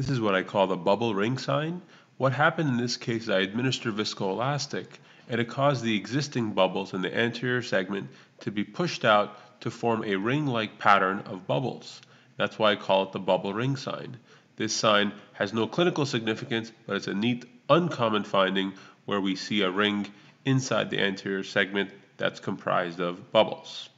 This is what I call the bubble ring sign. What happened in this case is I administered viscoelastic and it caused the existing bubbles in the anterior segment to be pushed out to form a ring-like pattern of bubbles. That's why I call it the bubble ring sign. This sign has no clinical significance, but it's a neat, uncommon finding where we see a ring inside the anterior segment that's comprised of bubbles.